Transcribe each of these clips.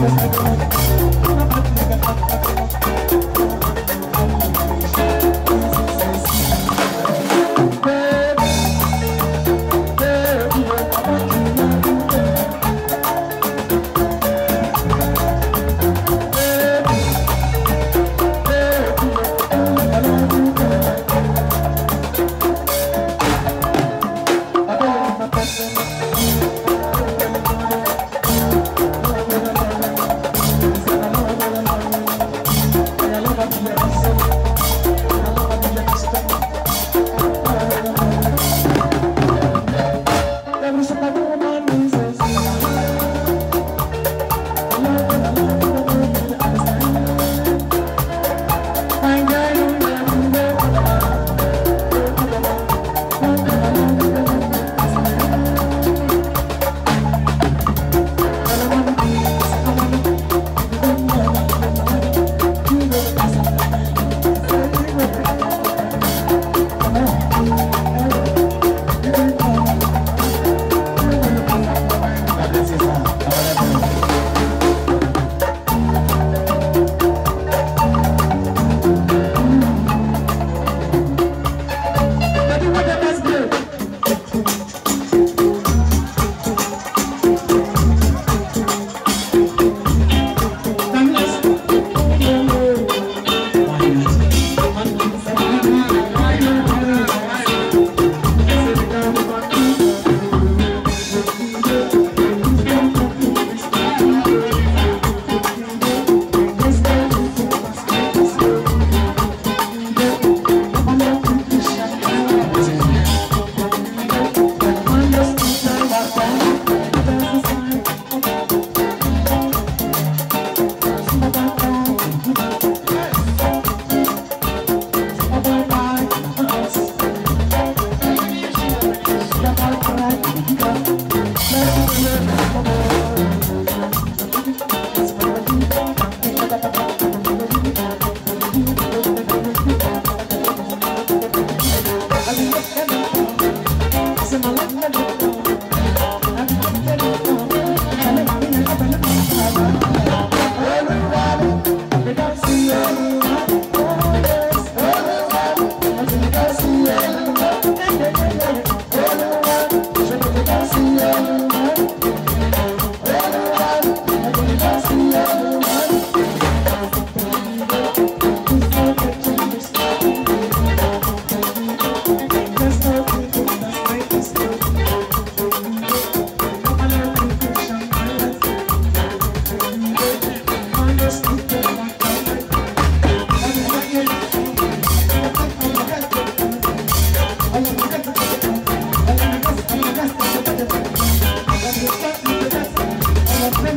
Thank you.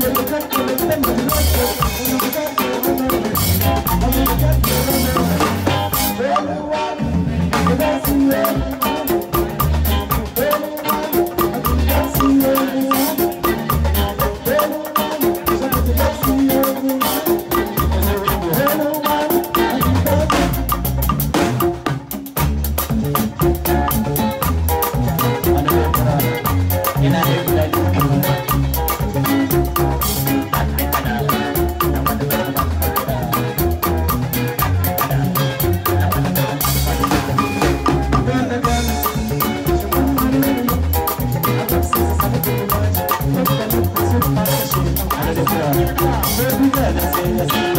Thank you. Yes.